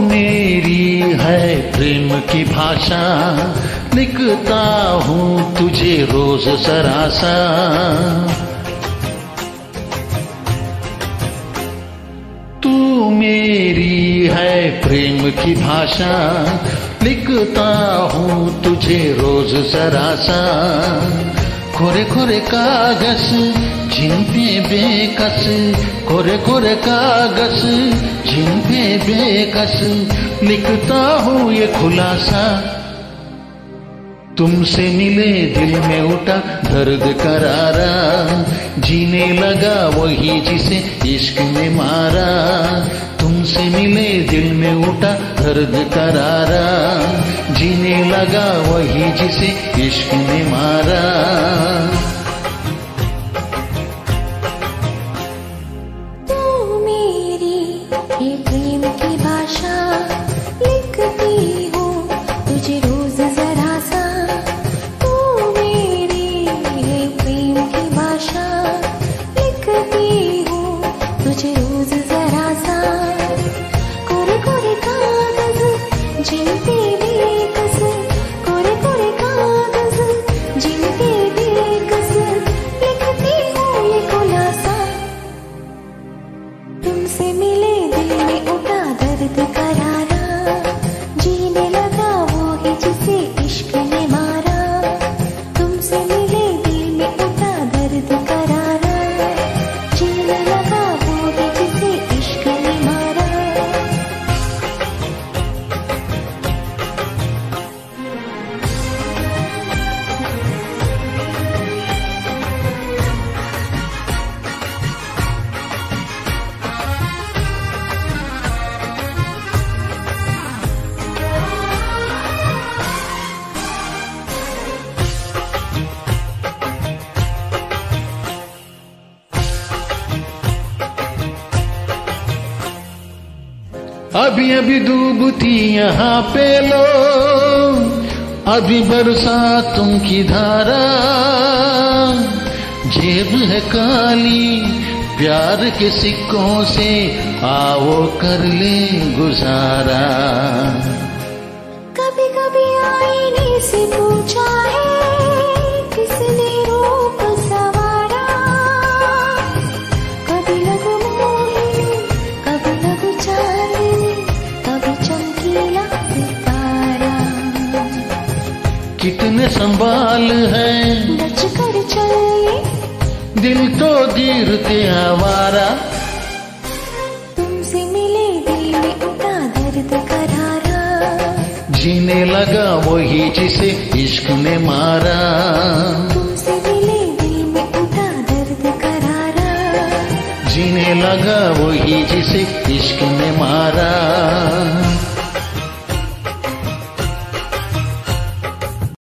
मेरी है प्रेम की भाषा। लिखता हूँ तुझे रोज सरासा। तू मेरी है प्रेम की भाषा। लिखता हूँ तुझे रोज सरासा। खोरे खोरे कागज़ जिन बेकस। खोरे खोरे कागज़ जिन बेकस। लिखता हूँ ये खुलासा। तुमसे मिले दिल में उठा दर्द करारा। जीने लगा वही जिसे इश्क ने मारा। तुमसे मिले दिल में उठा दर्द करारा। जीने लगा वही जिसे इश्क ने मारा। जिन अभी अभी डूबती यहाँ पे लो अभी बरसातों की धारा, जेब है काली, प्यार के सिक्कों से आओ कर ले गुजारा। कभी कभी आईने से पूछा है कितने संभाल है। बच कर चलिए दिल तो गिरते आवारा। तुमसे मिले दिल में उठा दर्द करारा। जीने लगा वही जिसे इश्क ने मारा। तुमसे मिले दिल में उठा दर्द करारा। जीने लगा वही जिसे इश्क ने मारा।